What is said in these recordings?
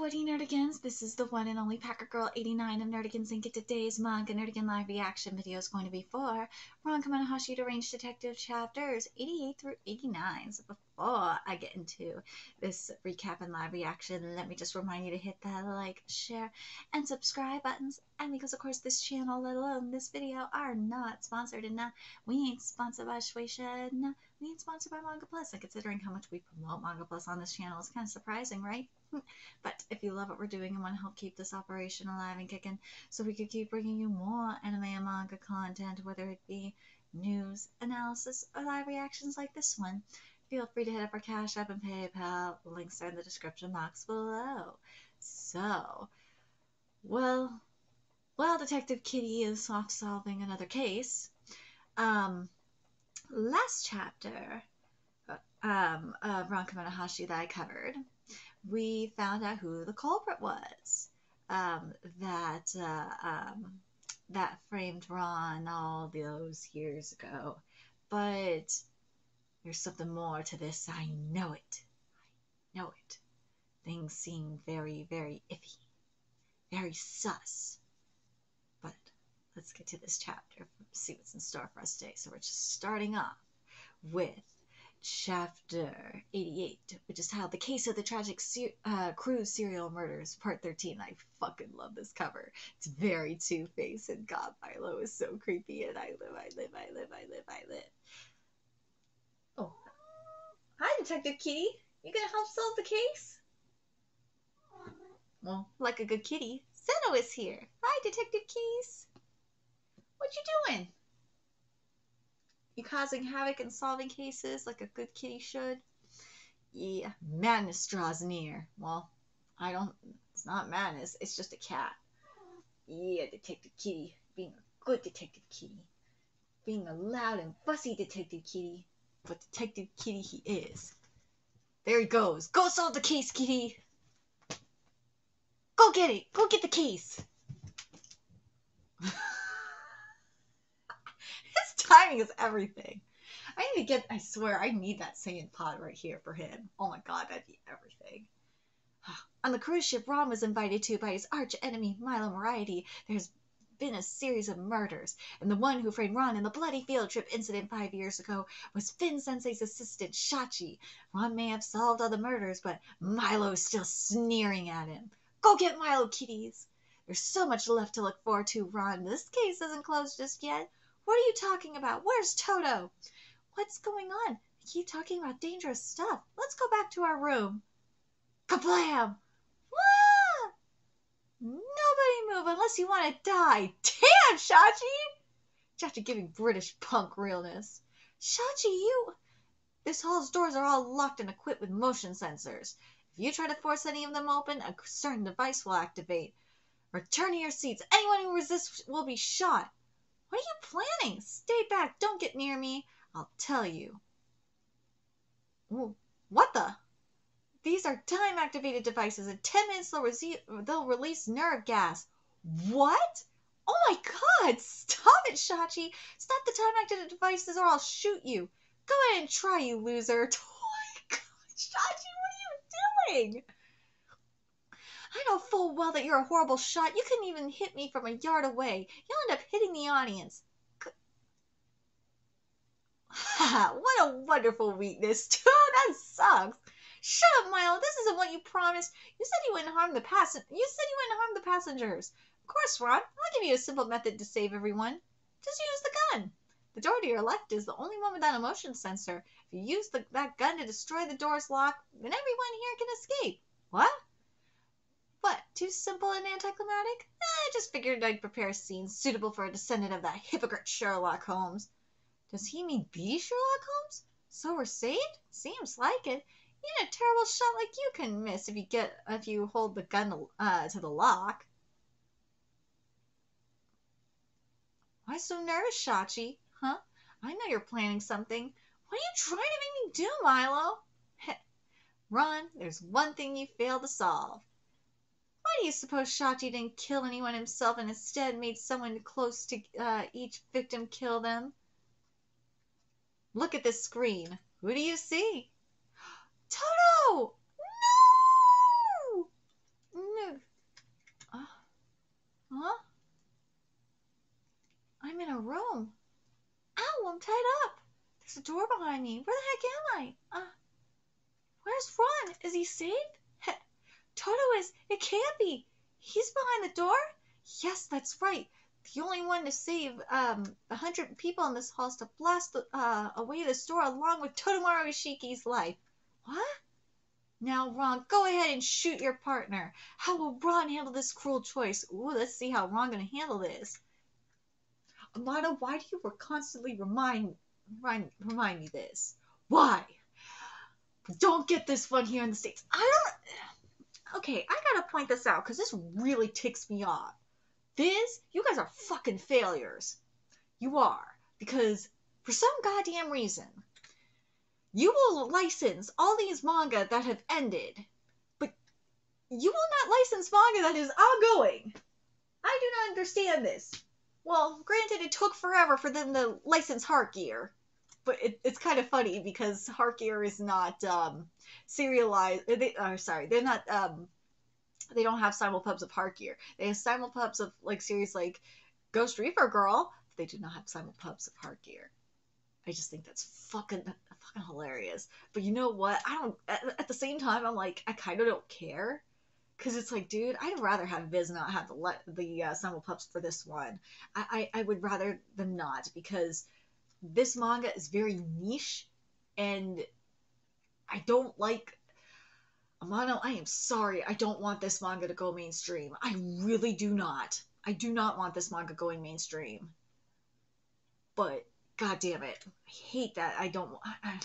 40 Nerdigans. This is the one and only Packer Girl 89 of Nerdigans and today's manga Nerdigan live reaction video is going to be for Ron Kamonohashi Deranged Detective chapters 88 through 89. So before I get into this recap and live reaction, let me just remind you to hit that like, share, and subscribe buttons. And because of course this channel, let alone this video, are not sponsored and now we ain't sponsored by Shueisha, we ain't sponsored by Manga Plus. And considering how much we promote Manga Plus on this channel, it's kind of surprising, right? But if you love what we're doing and want to help keep this operation alive and kicking, so we could keep bringing you more anime and manga content, whether it be news, analysis, or live reactions like this one, feel free to hit up our Cash App and PayPal. Links are in the description box below. So, well, while Detective Kitty is soft solving another case, um, last chapter uh, um, of Ron Kamonohashi that I covered we found out who the culprit was um, that uh, um, that framed Ron all those years ago. But there's something more to this. I know it. I know it. Things seem very, very iffy, very sus. But let's get to this chapter, see what's in store for us today. So we're just starting off with chapter 88, which is titled The Case of the Tragic uh, Cruise Serial Murders, Part 13. I fucking love this cover. It's very Two Face, and God, Milo is so creepy, and I live, I live, I live, I live, I live. Oh. Hi, Detective Kitty. You gonna help solve the case? Well, like a good kitty, Zeno is here. Hi, Detective Keys. What you doing? You causing havoc and solving cases like a good kitty should? Yeah, madness draws near. Well, I don't. It's not madness. It's just a cat. Yeah, Detective Kitty, being a good Detective Kitty, being a loud and fussy Detective Kitty, but Detective Kitty he is. There he goes. Go solve the case, Kitty. Go get it. Go get the case. timing is everything. I need to get, I swear, I need that sand pod right here for him. Oh my god, that'd be everything. On the cruise ship Ron was invited to by his arch enemy, Milo Moriarty, there's been a series of murders, and the one who framed Ron in the bloody field trip incident five years ago was Finn Sensei's assistant, Shachi. Ron may have solved all the murders, but Milo's still sneering at him. Go get Milo, kiddies! There's so much left to look forward to, Ron. This case isn't closed just yet. What are you talking about? Where's Toto? What's going on? They keep talking about dangerous stuff. Let's go back to our room. Kablam! Wah! Nobody move unless you want to die. Damn, Shachi! Shachi giving British punk realness. Shachi, you... This hall's doors are all locked and equipped with motion sensors. If you try to force any of them open, a certain device will activate. Return to your seats. Anyone who resists will be shot. What are you planning? Stay back. Don't get near me. I'll tell you. What the? These are time activated devices. In 10 minutes, they'll, they'll release nerve gas. What? Oh my god! Stop it, Shachi! Stop the time activated devices or I'll shoot you! Go ahead and try, you loser! Oh my god, Shachi, what are you doing? Well that you're a horrible shot. You couldn't even hit me from a yard away. You'll end up hitting the audience. Ha! what a wonderful weakness. Dude, that sucks. Shut up, Milo. This isn't what you promised. You said you wouldn't harm the passen- You said you wouldn't harm the passengers. Of course, Ron. I'll give you a simple method to save everyone. Just use the gun. The door to your left is the only one without a motion sensor. If you use the, that gun to destroy the door's lock, then everyone here can escape. What? What, too simple and anticlimactic? Eh, I just figured I'd prepare a scene suitable for a descendant of that hypocrite Sherlock Holmes. Does he mean the Sherlock Holmes? So we're saved? Seems like it. Even a terrible shot like you can miss if you get if you hold the gun uh, to the lock. Why so nervous, Shachi? Huh? I know you're planning something. What are you trying to make me do, Milo? Ron, there's one thing you failed to solve do you suppose Shachi didn't kill anyone himself and instead made someone close to uh, each victim kill them? Look at the screen. Who do you see? Toto! No! No. Uh, huh? I'm in a room. Ow, I'm tied up. There's a door behind me. Where the heck am I? Uh, where's Ron? Is he safe? Toto is. It can't be. He's behind the door? Yes, that's right. The only one to save um a hundred people in this hall is to blast the, uh, away the store along with Totomaru Ishiki's life. What? Now, Ron, go ahead and shoot your partner. How will Ron handle this cruel choice? Ooh, let's see how Ron gonna handle this. Amano, why do you constantly remind remind, remind me this? Why? Don't get this one here in the States. I don't. Okay, I gotta point this out because this really ticks me off. This, you guys are fucking failures. You are. Because for some goddamn reason, you will license all these manga that have ended, but you will not license manga that is ongoing. I do not understand this. Well, granted, it took forever for them to license Heart Gear, but it, it's kind of funny because Heart Gear is not um, serialized. They, uh, sorry, they're not. Um, they don't have simulpubs of Heart Gear. They have simulpubs of like series like Ghost Reaper Girl. They do not have simulpubs of Heart Gear. I just think that's fucking fucking hilarious. But you know what? I don't. At, at the same time, I'm like, I kind of don't care. Cause it's like, dude, I'd rather have Viz not have the the uh, for this one. I, I I would rather them not because this manga is very niche, and I don't like. Amano, I am sorry. I don't want this manga to go mainstream. I really do not. I do not want this manga going mainstream. But god damn it, I hate that. I don't. I,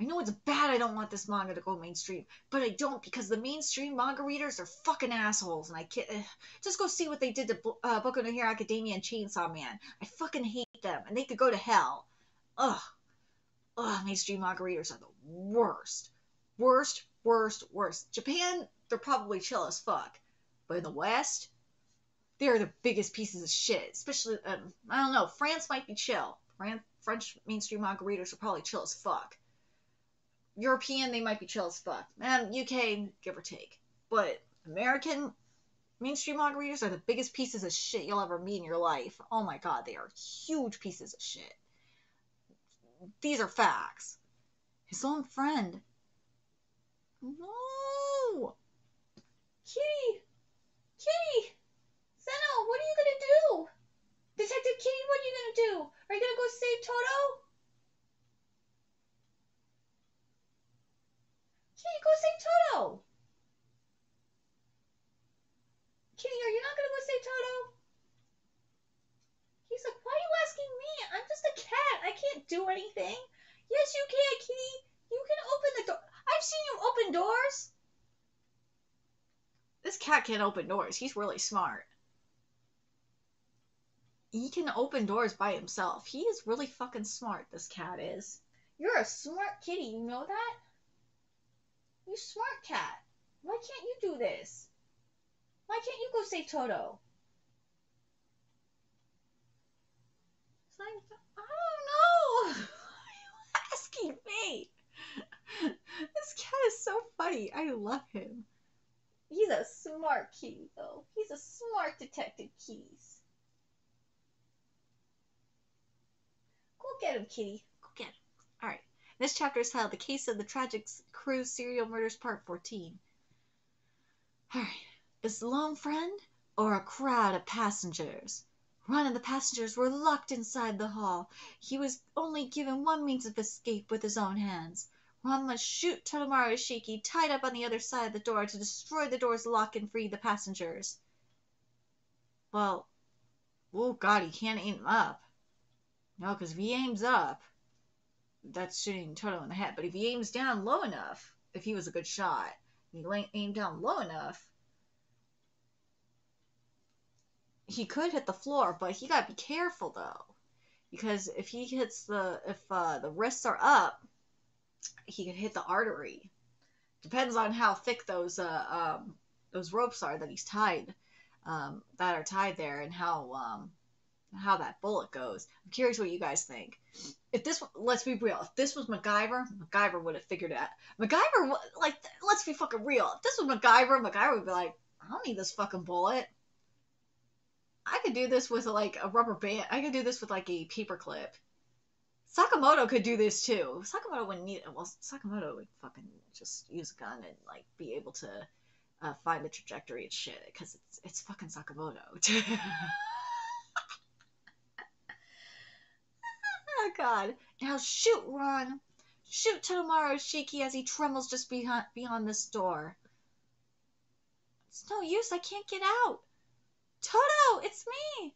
I know it's bad. I don't want this manga to go mainstream, but I don't because the mainstream manga readers are fucking assholes, and I can't. Uh, just go see what they did to uh, Boku no Hero Academia and Chainsaw Man. I fucking hate them, and they could go to hell. Ugh. Ugh, mainstream manga readers are the worst. Worst, worst, worst. Japan, they're probably chill as fuck. But in the West, they're the biggest pieces of shit. Especially, um, I don't know, France might be chill. French mainstream manga readers are probably chill as fuck. European, they might be chill as fuck. And UK, give or take. But American mainstream manga readers are the biggest pieces of shit you'll ever meet in your life. Oh my god, they are huge pieces of shit. These are facts. His own friend. No! Kitty! Kitty! Zeno, what are you gonna do? Detective Kitty, what are you gonna do? Are you gonna go save Toto? Kitty, go save Toto! Kitty, are you not gonna go save Toto? He's like, why are you asking me? I'm just a cat. I can't do anything. Yes, you can, Kitty. You can open the door. I've seen you open doors. This cat can't open doors. He's really smart. He can open doors by himself. He is really fucking smart, this cat is. You're a smart kitty, you know that? You smart cat. Why can't you do this? Why can't you go save Toto? It's like, I don't know. Why are you asking me? this cat is I love him. He's a smart kitty, though. He's a smart detective kitties. Go get him, kitty. Go get him. All right. This chapter is titled The Case of the Tragic Cruise Serial Murders Part 14. All right. Is the lone friend or a crowd of passengers? One of the passengers were locked inside the hall. He was only given one means of escape with his own hands. Ron must shoot Totomaru Ishiki tied up on the other side of the door to destroy the door's lock and free the passengers. Well, oh god, he can't aim up. No, because if he aims up, that's shooting Toto in the head. But if he aims down low enough, if he was a good shot, and he aimed down low enough, he could hit the floor, but he gotta be careful though, because if he hits the if uh, the wrists are up, he could hit the artery. Depends on how thick those uh, um, those ropes are that he's tied, um, that are tied there, and how um, how that bullet goes. I'm curious what you guys think. If this, let's be real, if this was MacGyver, MacGyver would have figured it out. MacGyver, like, let's be fucking real. If this was MacGyver, MacGyver would be like, I don't need this fucking bullet. I could do this with like a rubber band. I could do this with like a paper clip. Sakamoto could do this too. Sakamoto wouldn't need it. Well, Sakamoto would fucking just use a gun and like be able to uh, find the trajectory and shit because it's it's fucking Sakamoto. oh god! Now shoot, Ron. Shoot Tomaro Shiki as he trembles just beyond beyond this door. It's no use. I can't get out. Toto, it's me.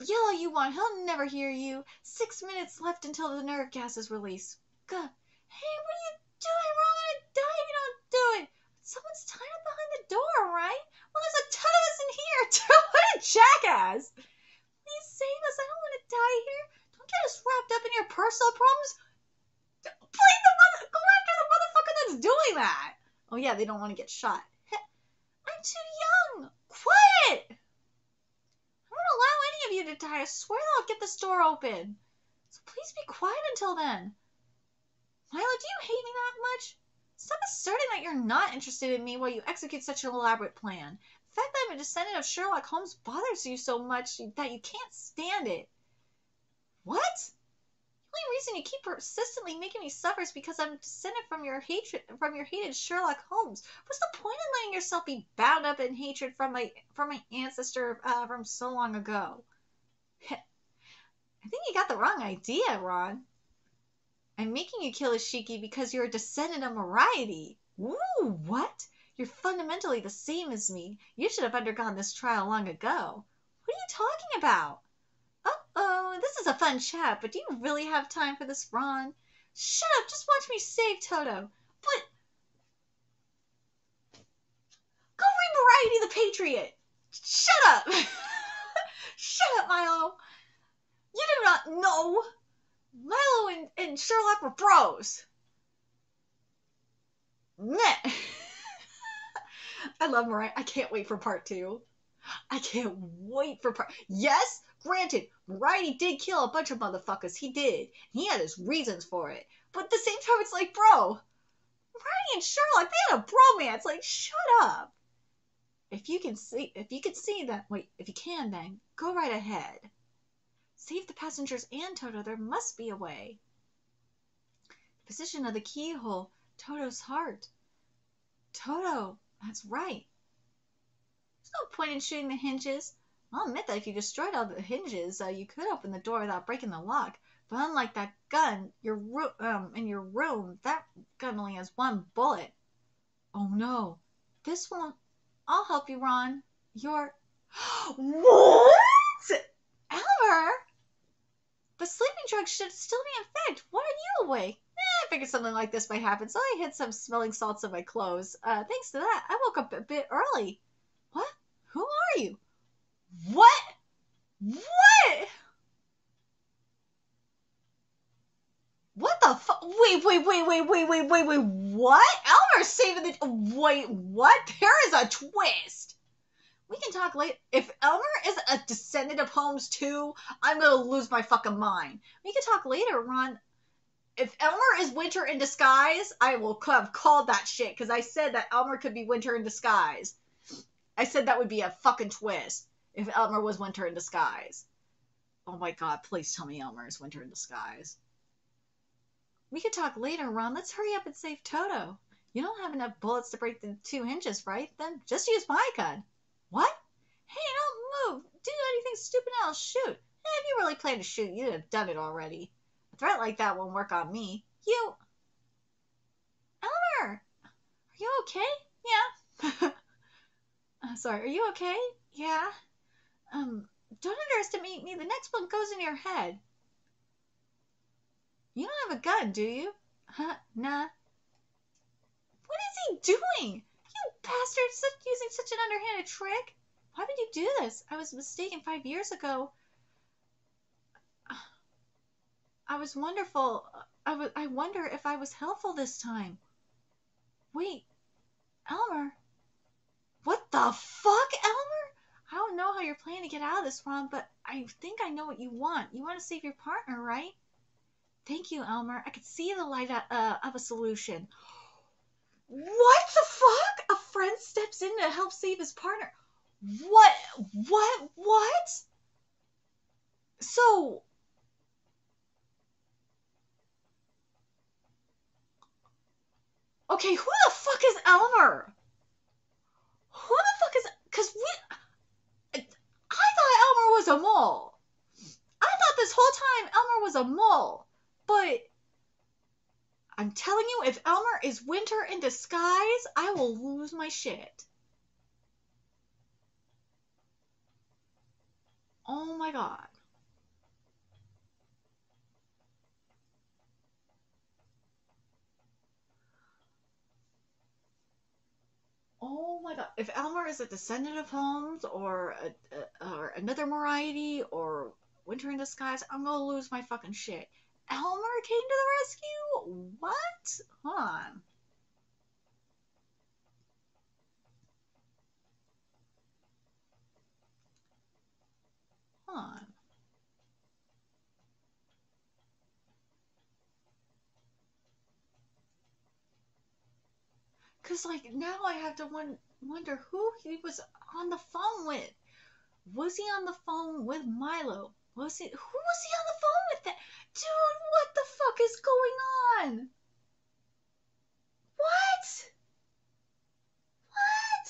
Yell all you want. He'll never hear you. Six minutes left until the nerve gas is released. God. Hey, what are you doing? We're all gonna die if you don't do it. Someone's tied up behind the door, right? Well, there's a ton of us in here. what a jackass. Please save us. I don't want to die here. Don't get us wrapped up in your personal problems. Play the mother. Go after the motherfucker that's doing that. Oh yeah, they don't want to get shot. I'm too young. Quiet you to die. I swear I'll get this door open. So please be quiet until then. Milo, do you hate me that much? Stop asserting that you're not interested in me while you execute such an elaborate plan. The fact that I'm a descendant of Sherlock Holmes bothers you so much that you can't stand it. What? The only reason you keep persistently making me suffer is because I'm descended from your hatred from your hated Sherlock Holmes. What's the point in letting yourself be bound up in hatred from my from my ancestor uh, from so long ago? I think you got the wrong idea, Ron. I'm making you kill Ishiki because you're a descendant of Moriarty. Ooh, what? You're fundamentally the same as me. You should have undergone this trial long ago. What are you talking about? Uh-oh, this is a fun chat, but do you really have time for this, Ron? Shut up, just watch me save Toto. But... Go read Moriarty the Patriot! Shut up! Shut up, Milo! You do not know! Milo and, and Sherlock were bros! Meh! I love Mariah. I can't wait for part two. I can't wait for part. Yes, granted, Moriarty did kill a bunch of motherfuckers. He did. He had his reasons for it. But at the same time, it's like, bro, Moriarty and Sherlock, they had a bromance. Like, shut up. If you can see, if you can see that, wait, if you can, then go right ahead. Save the passengers and Toto. There must be a way. Position of the keyhole. Toto's heart. Toto. That's right. There's no point in shooting the hinges. I'll admit that if you destroyed all the hinges, uh, you could open the door without breaking the lock. But unlike that gun, your ro- um, in your room, that gun only has one bullet. Oh no, this won't. I'll help you, Ron. You're. what? Elmer? The sleeping drug should still be in effect. Why are you awake? Eh, I figured something like this might happen, so I hid some smelling salts in my clothes. Uh, thanks to that, I woke up a bit early. What? Who are you? What? What? What the fuck? Wait, wait, wait, wait, wait, wait, wait, wait. What? Elmer's saving the. Wait, what? There is a twist. We can talk later. If Elmer is a descendant of Holmes too, I'm gonna lose my fucking mind. We can talk later, Ron. If Elmer is Winter in disguise, I will have called that shit because I said that Elmer could be Winter in disguise. I said that would be a fucking twist if Elmer was Winter in disguise. Oh my god, please tell me Elmer is Winter in disguise. We could talk later, Ron. Let's hurry up and save Toto. You don't have enough bullets to break the two hinges, right? Then just use my gun. What? Hey, don't move. Do anything stupid and I'll shoot. If you really plan to shoot, you'd have done it already. A threat like that won't work on me. You. Elmer! Are you okay? Yeah. uh, sorry, are you okay? Yeah. Um, don't underestimate me. The next one goes in your head. You don't have a gun, do you? Huh? Nah. What is he doing? You bastard! Such, using such an underhanded trick! Why would you do this? I was mistaken five years ago. I was wonderful. I, w- I wonder if I was helpful this time. Wait, Elmer? What the fuck, Elmer? I don't know how you're planning to get out of this, Ron, but I think I know what you want. You want to save your partner, right? Thank you, Elmer. I could see the light uh, uh, of a solution. What the fuck? A friend steps in to help save his partner. What? What? What? So. Okay, who the fuck is Elmer? Who the fuck is. Because we. I thought Elmer was a mole. I thought this whole time Elmer was a mole but I'm telling you, if Elmer is Winter in disguise, I will lose my shit. Oh my god. Oh my god. If Elmer is a descendant of Holmes or a, a, or another Moriarty or Winter in Disguise, I'm gonna lose my fucking shit. Elmer came to the rescue? What? Hold on. Cause like now I have to won- wonder who he was on the phone with. Was he on the phone with Milo? Was he? Who was he on the phone with? That dude. What the fuck is going on? What? What?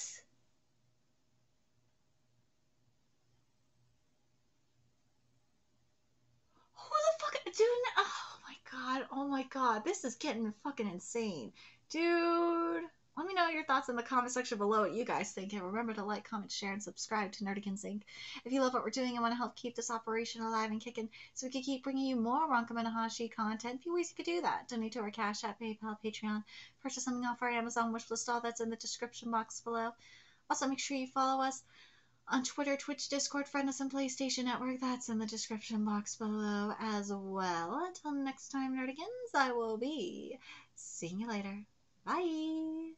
Who the fuck, dude? Oh my god. Oh my god. This is getting fucking insane, dude. Let me know your thoughts in the comment section below what you guys think. And remember to like, comment, share, and subscribe to Nerdigans Inc. If you love what we're doing and want to help keep this operation alive and kicking so we can keep bringing you more Ron Kamonohashi content, a few ways you could do that. Donate to our Cash App, PayPal, Patreon, purchase something off our Amazon wishlist, all that's in the description box below. Also, make sure you follow us on Twitter, Twitch, Discord, friend us on PlayStation Network. That's in the description box below as well. Until next time, Nerdigans, I will be seeing you later. Bye.